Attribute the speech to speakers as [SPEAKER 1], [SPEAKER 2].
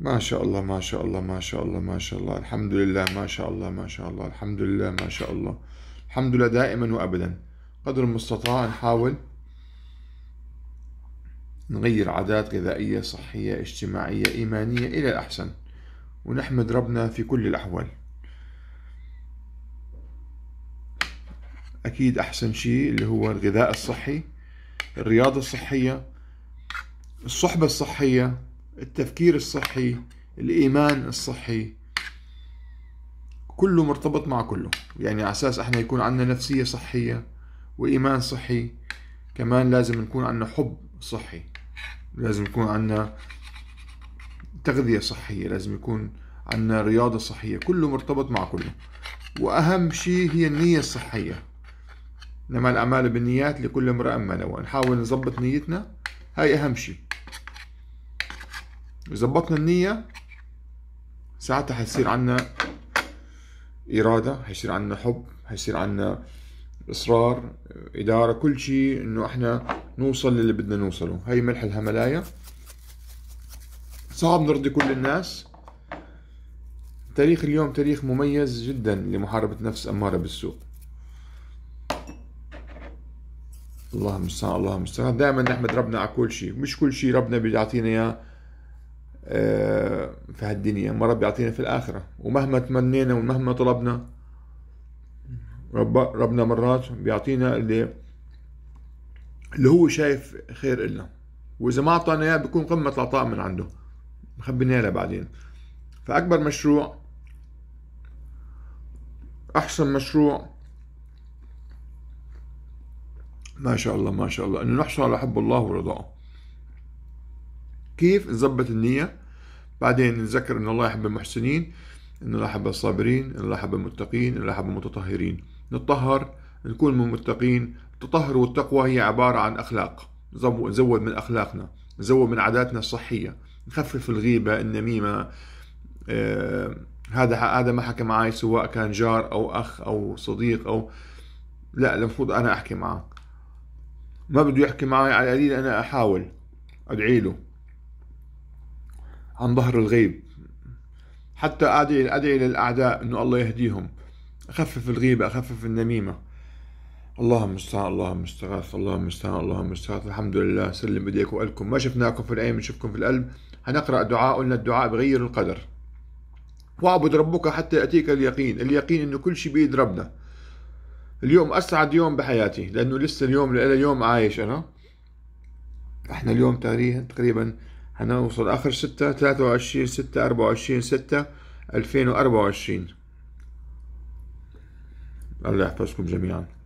[SPEAKER 1] ما شاء الله ما شاء الله ما شاء الله ما شاء الله. الحمد لله ما شاء الله ما شاء الله. الحمد لله ما شاء الله. الحمد لله دائما وأبدا. قدر المستطاع نحاول نغير عادات غذائية صحية اجتماعية إيمانية إلى الأحسن. ونحمد ربنا في كل الأحوال. أكيد أحسن شيء اللي هو الغذاء الصحي الرياضة الصحية الصحبة الصحية التفكير الصحي الإيمان الصحي. كله مرتبط مع كله. يعني على أساس إحنا يكون عندنا نفسية صحية وإيمان صحي كمان لازم نكون عندنا حب صحي. لازم يكون عندنا تغذية صحية لازم يكون عندنا رياضة صحية. كله مرتبط مع كله. وأهم شيء هي النية الصحية. إنما الأعمال بالنيات لكل امرأ ما نوى نحاول نظبط نيتنا هاي أهم شيء. ظبطنا النية. ساعتها حيصير عنا إرادة حيصير عنا حب حيصير عنا إصرار إدارة كل شيء إنه إحنا نوصل للي بدنا نوصله. هي ملح الهملايا. صعب نرضي كل الناس. تاريخ اليوم تاريخ مميز جدا لمحاربة نفس أمارة بالسوء الله المستعان الله المستعان دائما نحمد ربنا على كل شيء. مش كل شيء ربنا بيعطينا إياه. في هالدنيا ما رب يعطينا في الآخرة. ومهما تمنينا ومهما طلبنا رب ربنا مرات بيعطينا اللي اللي هو شايف خير إلنا. وإذا ما أعطانا إياه بيكون قمة العطاء من عنده. مخبينا له بعدين. فأكبر مشروع أحسن مشروع ما شاء الله ما شاء الله. انه نحصل على حب الله ورضاه. كيف نظبط النية. بعدين نتذكر إن الله يحب المحسنين إن الله يحب الصابرين إن الله يحب المتقين إن الله يحب المتطهرين. نتطهر نكون من المتقين. التطهر والتقوى هي عبارة عن أخلاق. نزود من أخلاقنا نزود من عاداتنا الصحية. نخفف الغيبة النميمة. آه هذا هذا ما حكى معي سواء كان جار أو أخ أو صديق أو لا المفروض أنا أحكي معه ما بده يحكي معي على قليل أنا أحاول. أدعي له. عن ظهر الغيب. حتى أدعي أدعي للأعداء إنه الله يهديهم. أخفف الغيبة أخفف النميمة. اللهم المستعان اللهم المستغاث اللهم المستعان اللهم المستغاث الحمد لله. سلم إيديك وقلكم ما شفناكم في العين بنشوفكم في القلب. حنقرا دعاء قلنا الدعاء بغير القدر. واعبد ربك حتى يأتيك اليقين. اليقين إنه كل شيء بيد ربنا. اليوم أسعد يوم بحياتي لأنه لسه اليوم إلى يوم عايش أنا. إحنا اليوم تقريبا هنوصل آخر ستة 23 6 24 6 2024 الله يحفظكم جميعا.